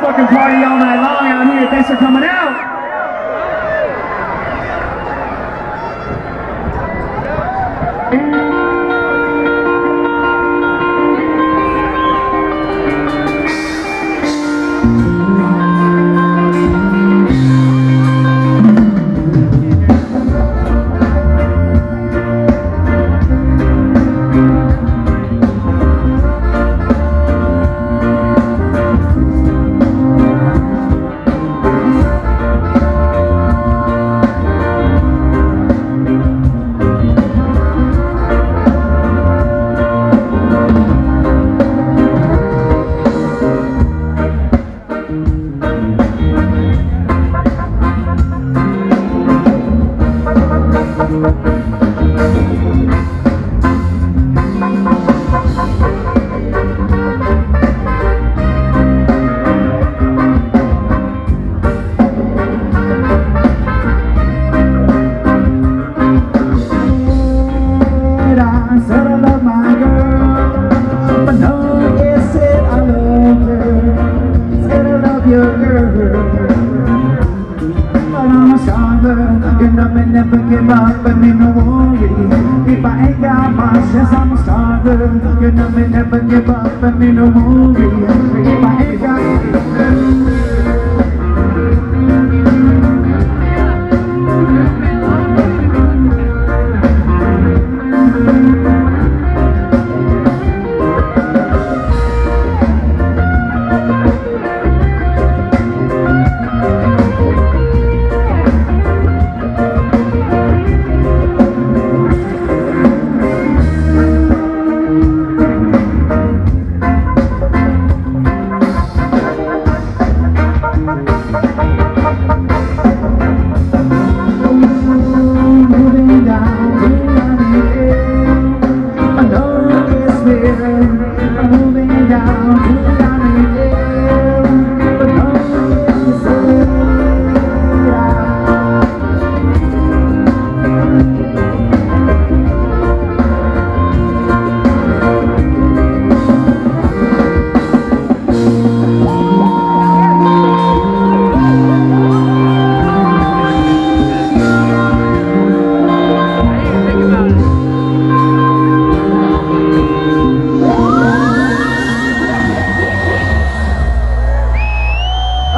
Fucking party all night long out here. Thanks for coming out. You know me never give up, but me no worry. If I ain't got my chance, I'm a stronger. You know me never give up, but me no worry. If I ain't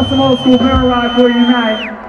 Some old school barrel ride for you tonight.